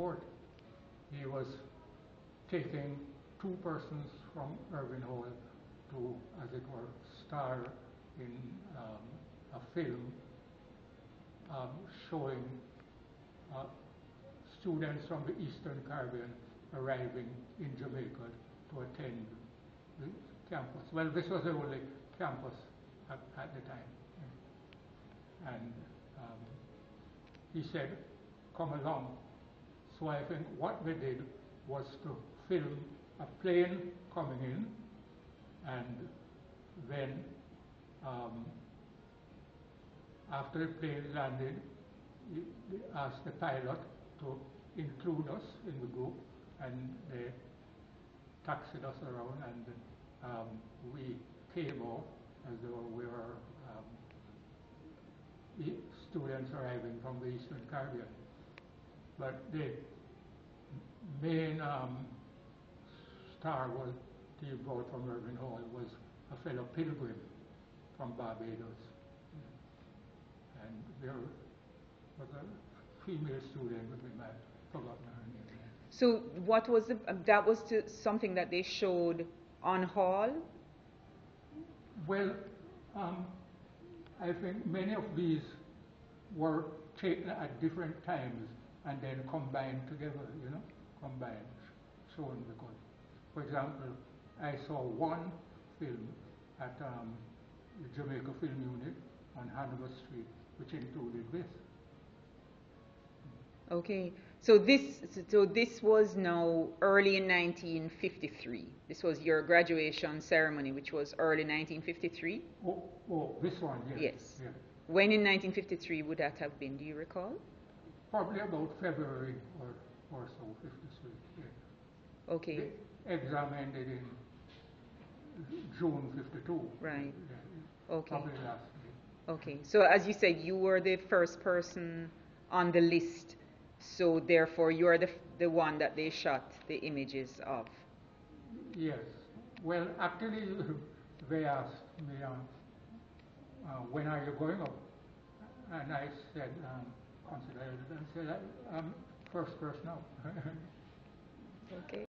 court. He was taking two persons from Irvine Hall to, as it were, star in um, a film um, showing uh, students from the Eastern Caribbean arriving in Jamaica to attend the campus. Well, this was the only campus at, at the time. And um, he said, come along. So I think what we did was to film a plane coming in and then um, after the plane landed, we asked the pilot to include us in the group and they taxied us around and um, we came out as though we were um, students arriving from the Eastern Caribbean. But the main um, star was the brought from Irvine Hall was a fellow pilgrim from Barbados. And there was a female student with me, I've forgotten her name. So what was the, that was to, something that they showed on Hall? Well, um, I think many of these were taken at different times and then combined together, you know, combined, shown because, for example, I saw one film at um, the Jamaica Film Unit on Hanover Street, which included this. Okay, so this so this was now early in 1953. This was your graduation ceremony, which was early 1953. Oh, oh this one, yes. Yes. Yeah. When in 1953 would that have been? Do you recall? Probably about February or, or so, 53. Yeah. Okay, exam ended in June 52. Right. Yeah, okay, Probably last year. okay. So as you said, you were the first person on the list, so therefore you are the the one that they shot the images of. Yes. Well, actually, they asked me, uh, uh, when are you going up? And I said, um, considered I- I'm first person out. Okay.